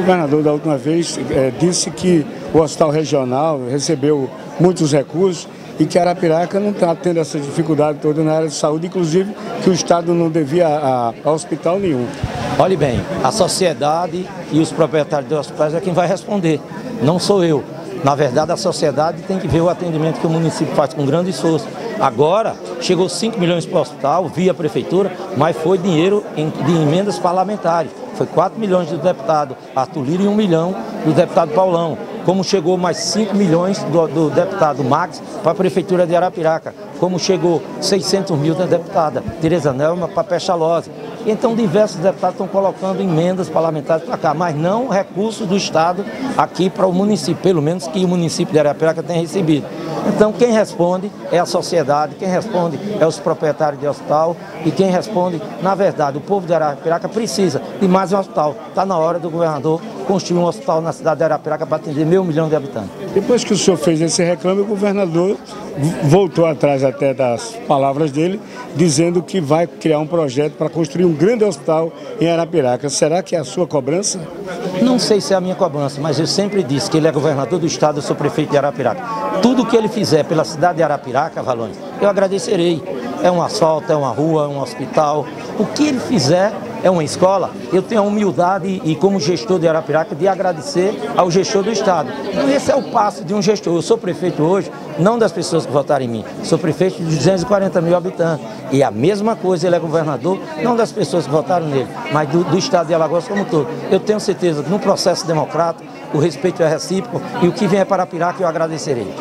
governador, da última vez, é, disse que o hospital regional recebeu muitos recursos e que Arapiraca não está tendo essa dificuldade toda na área de saúde, inclusive que o Estado não devia a, a hospital nenhum. Olhe bem, a sociedade e os proprietários dos hospitais é quem vai responder, não sou eu. Na verdade, a sociedade tem que ver o atendimento que o município faz com grande esforço. Agora, chegou 5 milhões para o hospital, via prefeitura, mas foi dinheiro de emendas parlamentares. Foi 4 milhões do deputado Arthur Lira e 1 milhão do deputado Paulão. Como chegou mais 5 milhões do, do deputado Max para a Prefeitura de Arapiraca. Como chegou 600 mil da deputada Tereza Nelma para Pechalose. Então, diversos deputados estão colocando emendas parlamentares para cá, mas não recursos do Estado aqui para o município, pelo menos que o município de Arapiraca tenha recebido. Então, quem responde é a sociedade, quem responde é os proprietários de hospital e quem responde, na verdade, o povo de Arapiraca precisa de mais um hospital. Está na hora do governador construir um hospital na cidade de Arapiraca para atender meio milhão de habitantes. Depois que o senhor fez esse reclame, o governador voltou atrás até das palavras dele, dizendo que vai criar um projeto para construir um grande hospital em Arapiraca. Será que é a sua cobrança? Não sei se é a minha cobrança, mas eu sempre disse que ele é governador do estado, eu sou prefeito de Arapiraca. Tudo que ele fizer pela cidade de Arapiraca, Valões, eu agradecerei. É um asfalto, é uma rua, é um hospital. O que ele fizer é uma escola, eu tenho a humildade e, como gestor de Arapiraca, de agradecer ao gestor do Estado. Então, esse é o passo de um gestor. Eu sou prefeito hoje, não das pessoas que votaram em mim, sou prefeito de 240 mil habitantes. E a mesma coisa, ele é governador, não das pessoas que votaram nele, mas do, do Estado de Alagoas como um todo. Eu tenho certeza que no processo democrático, o respeito é recíproco e o que vier para Arapiraca eu agradecerei.